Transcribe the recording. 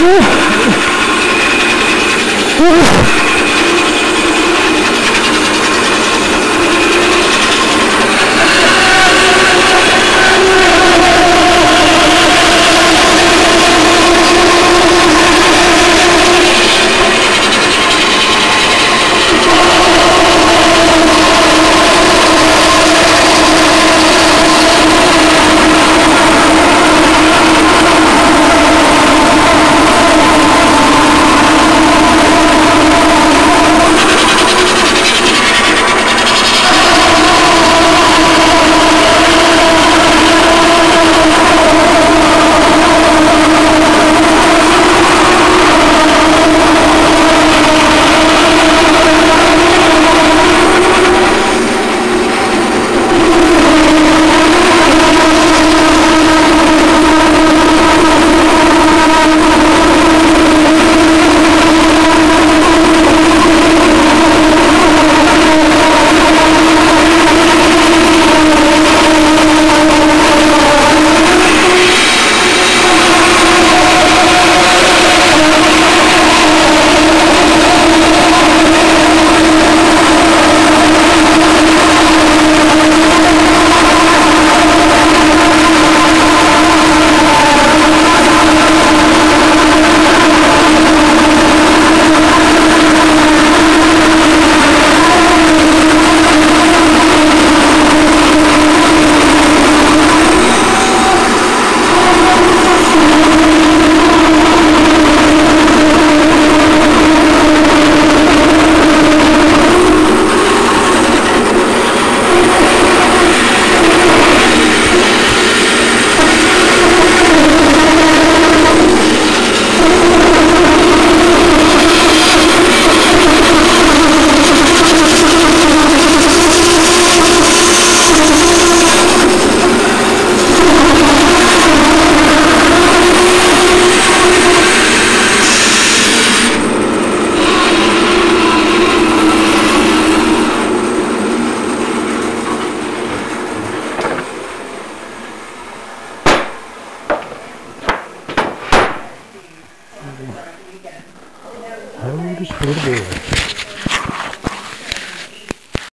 How you Ramos verdes